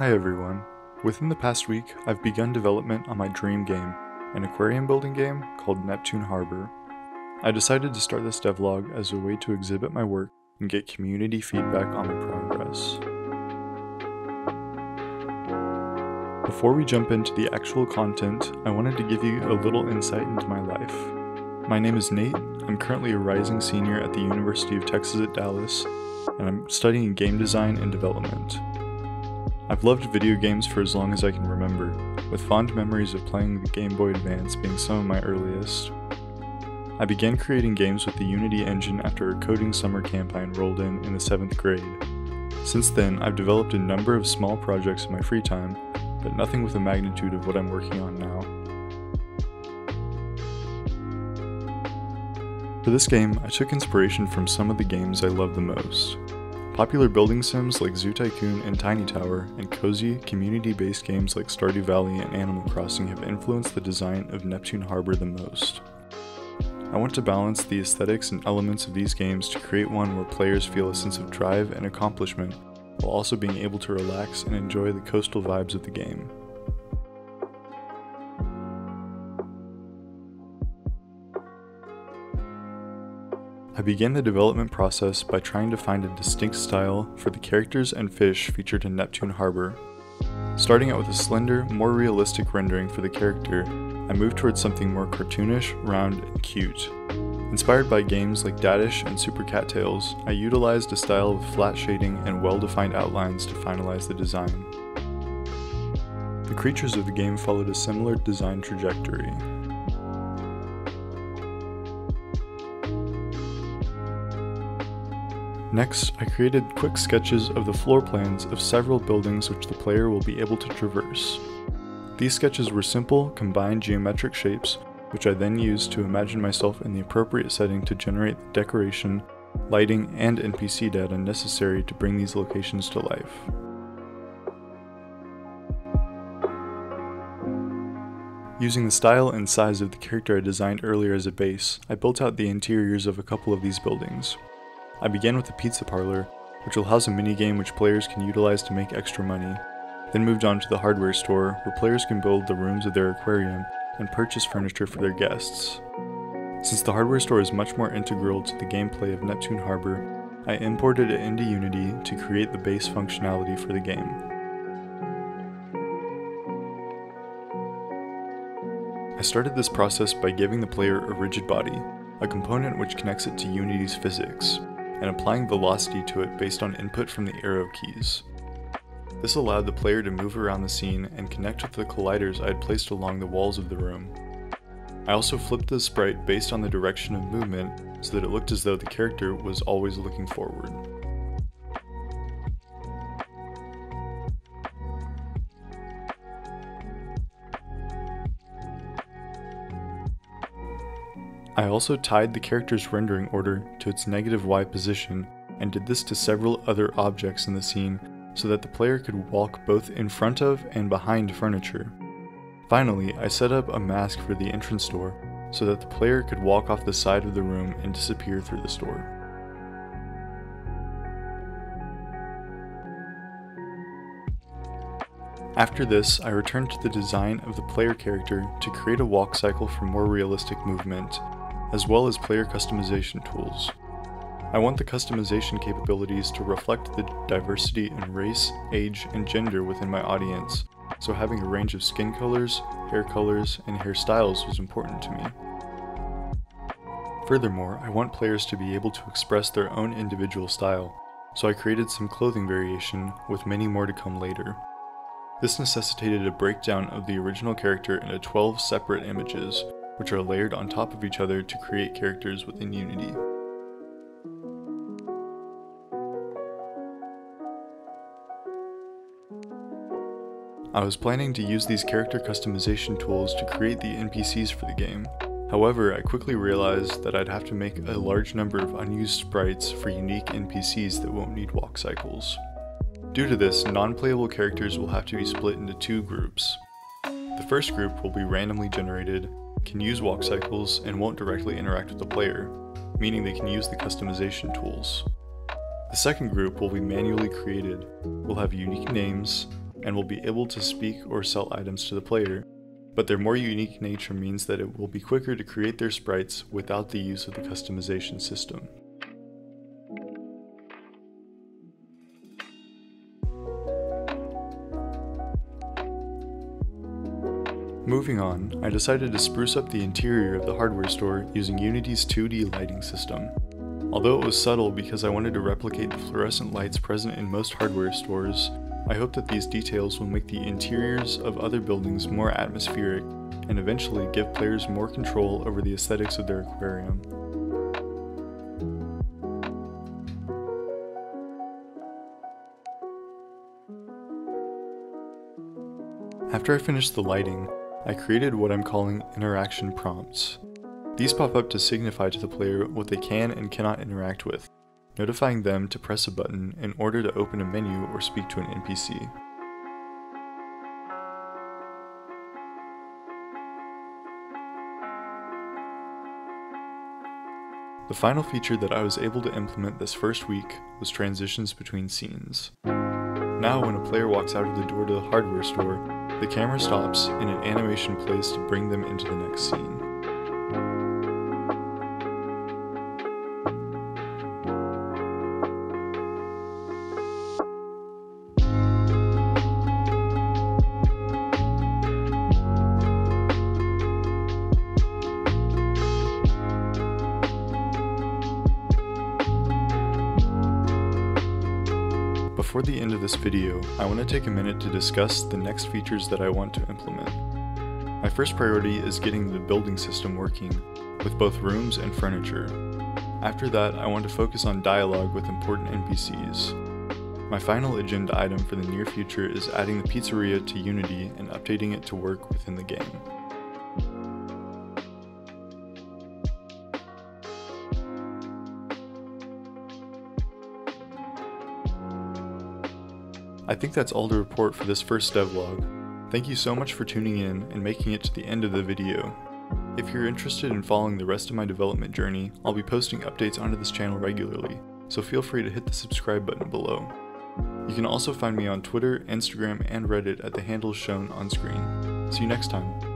Hi everyone. Within the past week, I've begun development on my dream game, an aquarium building game called Neptune Harbor. I decided to start this devlog as a way to exhibit my work and get community feedback on my progress. Before we jump into the actual content, I wanted to give you a little insight into my life. My name is Nate. I'm currently a rising senior at the University of Texas at Dallas, and I'm studying game design and development. I've loved video games for as long as I can remember, with fond memories of playing the Game Boy Advance being some of my earliest. I began creating games with the Unity engine after a coding summer camp I enrolled in in the 7th grade. Since then, I've developed a number of small projects in my free time, but nothing with the magnitude of what I'm working on now. For this game, I took inspiration from some of the games I love the most. Popular building sims like Zoo Tycoon and Tiny Tower, and cozy, community-based games like Stardew Valley and Animal Crossing have influenced the design of Neptune Harbor the most. I want to balance the aesthetics and elements of these games to create one where players feel a sense of drive and accomplishment, while also being able to relax and enjoy the coastal vibes of the game. I began the development process by trying to find a distinct style for the characters and fish featured in Neptune Harbor. Starting out with a slender, more realistic rendering for the character, I moved towards something more cartoonish, round, and cute. Inspired by games like Dadish and Super Cat Cattails, I utilized a style of flat shading and well-defined outlines to finalize the design. The creatures of the game followed a similar design trajectory. Next, I created quick sketches of the floor plans of several buildings which the player will be able to traverse. These sketches were simple, combined geometric shapes, which I then used to imagine myself in the appropriate setting to generate the decoration, lighting, and NPC data necessary to bring these locations to life. Using the style and size of the character I designed earlier as a base, I built out the interiors of a couple of these buildings. I began with the pizza parlor, which will house a minigame which players can utilize to make extra money, then moved on to the hardware store, where players can build the rooms of their aquarium and purchase furniture for their guests. Since the hardware store is much more integral to the gameplay of Neptune Harbor, I imported it into Unity to create the base functionality for the game. I started this process by giving the player a rigid body, a component which connects it to Unity's physics, and applying velocity to it based on input from the arrow keys. This allowed the player to move around the scene and connect with the colliders I had placed along the walls of the room. I also flipped the sprite based on the direction of movement so that it looked as though the character was always looking forward. I also tied the character's rendering order to its negative Y position and did this to several other objects in the scene so that the player could walk both in front of and behind furniture. Finally, I set up a mask for the entrance door so that the player could walk off the side of the room and disappear through the store. After this, I returned to the design of the player character to create a walk cycle for more realistic movement as well as player customization tools. I want the customization capabilities to reflect the diversity in race, age, and gender within my audience, so having a range of skin colors, hair colors, and hairstyles was important to me. Furthermore, I want players to be able to express their own individual style, so I created some clothing variation, with many more to come later. This necessitated a breakdown of the original character into 12 separate images, which are layered on top of each other to create characters within Unity. I was planning to use these character customization tools to create the NPCs for the game. However, I quickly realized that I'd have to make a large number of unused sprites for unique NPCs that won't need walk cycles. Due to this, non-playable characters will have to be split into two groups. The first group will be randomly generated, can use walk cycles and won't directly interact with the player, meaning they can use the customization tools. The second group will be manually created, will have unique names, and will be able to speak or sell items to the player, but their more unique nature means that it will be quicker to create their sprites without the use of the customization system. Moving on, I decided to spruce up the interior of the hardware store using Unity's 2D lighting system. Although it was subtle because I wanted to replicate the fluorescent lights present in most hardware stores, I hope that these details will make the interiors of other buildings more atmospheric and eventually give players more control over the aesthetics of their aquarium. After I finished the lighting, I created what I'm calling interaction prompts. These pop up to signify to the player what they can and cannot interact with, notifying them to press a button in order to open a menu or speak to an NPC. The final feature that I was able to implement this first week was transitions between scenes. Now when a player walks out of the door to the hardware store, the camera stops and an animation plays to bring them into the next scene. Before the end of this video, I want to take a minute to discuss the next features that I want to implement. My first priority is getting the building system working, with both rooms and furniture. After that, I want to focus on dialogue with important NPCs. My final agenda item for the near future is adding the pizzeria to Unity and updating it to work within the game. I think that's all to report for this first devlog. Thank you so much for tuning in and making it to the end of the video. If you're interested in following the rest of my development journey, I'll be posting updates onto this channel regularly, so feel free to hit the subscribe button below. You can also find me on Twitter, Instagram, and Reddit at the handles shown on screen. See you next time.